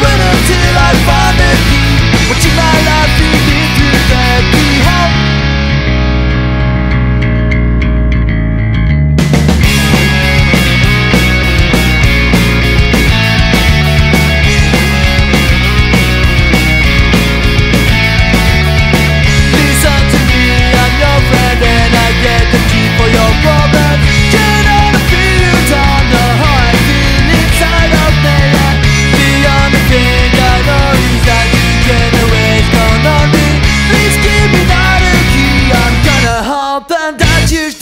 when until I find надежде